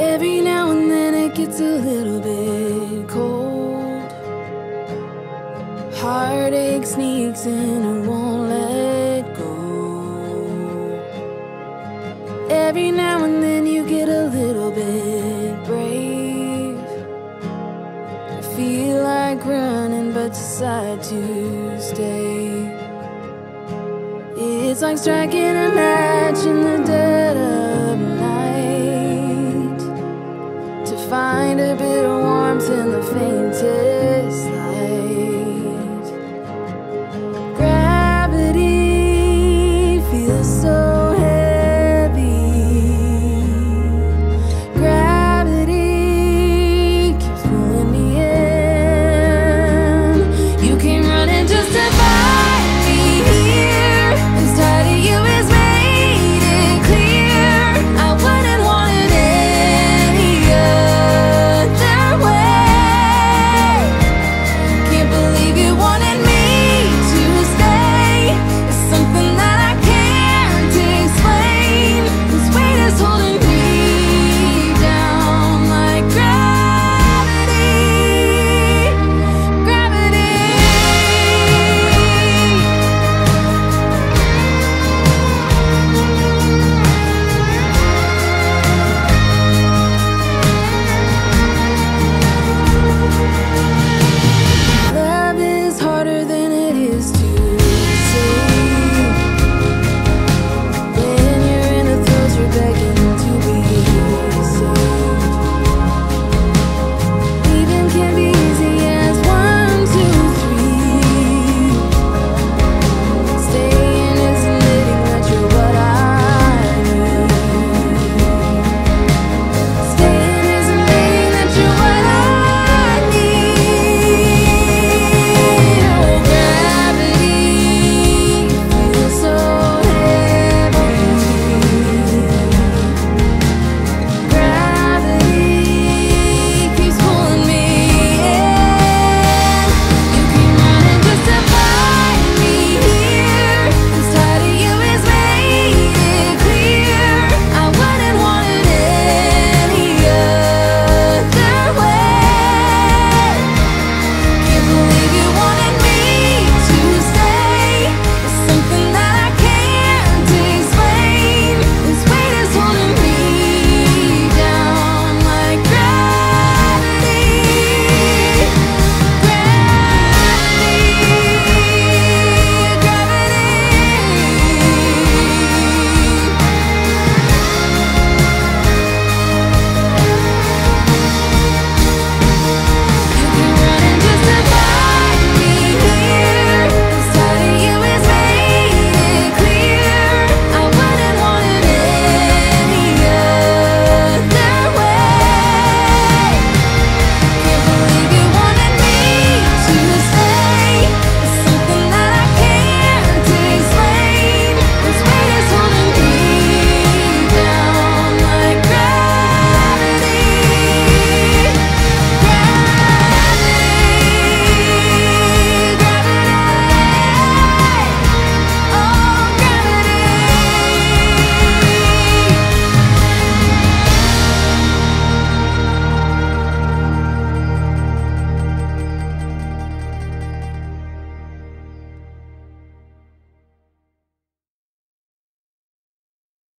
Every now and then it gets a little bit cold. Heartache sneaks in and won't let go. Every now and then you get a little bit brave. I feel like running, but decide to stay. It's like striking a match in the dead find a bit of warmth in the faintest.